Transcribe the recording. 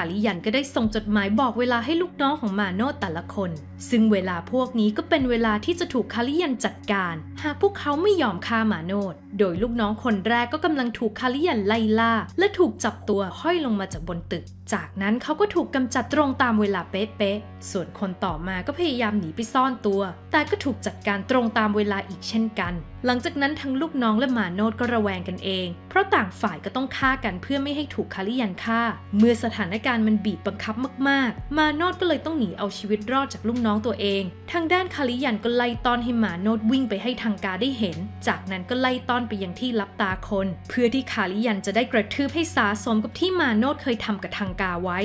าลิยันก็ได้ส่งจดหมายบอกเวลาให้ลูกน้องของมาโนดแต่ละคน ซึ่งเวลาพวกนี้ก็เป็นเวลาที่จะถูกคาลิยันจัดการหากพวกเขาไม่ยอมฆ่ามาโนด โดยลูกน้องคนแรกก็กำลังถูกคาลิยันไล่ล่า และถูกจับตัวห้อยลงมาจากบนตึก จากนั้นเขาก็ถูกกำจัดตรงตามเวลาเป๊ะๆ ส่วนคนต่อมาก็พยายามหนีไปซ่อนตัว แต่ก็ถูกจัดการตรงตามเวลาอีกเช่นกัน หลังจากนั้นทั้งลูกน้องและมาโนดก็ระแวงกันเอง เพราะต่างฝ่ายก็ต้องฆ่ากันเพื่อไม่ให้ถูกคาริยันฆ่า เมื่อสถานการณ์มันบีบบังคับมากๆ มาโนดก็เลยต้องหนีเอาชีวิตรอดจากลูกน้องตัวเองางด้านคาริยันก็ไล่ต้อนให้หมาโนดวิ่งไปให้ทางกาได้เห็น จากนั้นก็ไล่ต้อนไปยังที่ลับตาคน เพื่อที่คาริยันจะได้กระทืบให้สาสมกับที่มาโนดเคยทำกับทางกาไว้